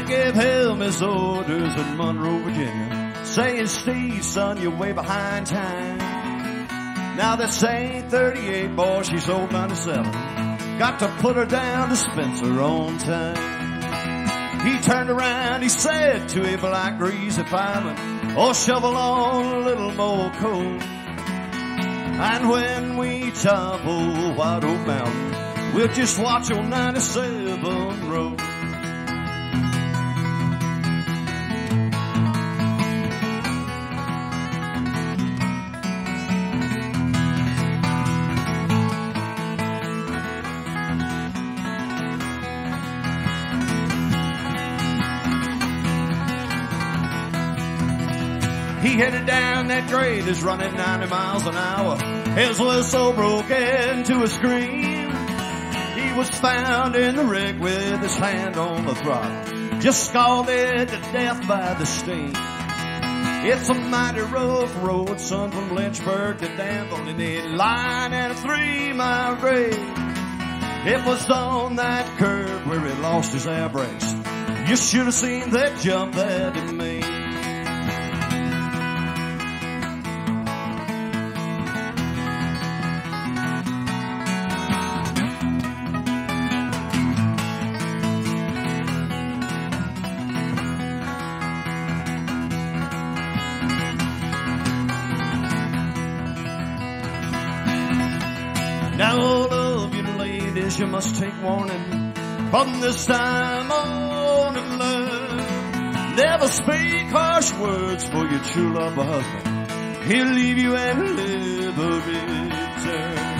they gave him his orders in Monroe, Virginia, saying, Steve, son, you're way behind time. Now this ain't 38, boy, she's old 97. Got to put her down to Spencer on time. He turned around, he said to a black greasy fireman, oh, shovel on a little more coal. And when we topple White Oak Mountain, we'll just watch on 97 He headed down that grade is running 90 miles an hour. His whistle broke into a scream. He was found in the rig with his hand on the throttle, just scalded to death by the steam. It's a mighty rough road, son, from Lynchburg to Danville, and a line and a three mile grade. It was on that curve where he lost his air brakes. You should have seen that jump that he made. Now all of you ladies, you must take warning from this time on and learn. Never speak harsh words for your true love or husband. He'll leave you and live a return.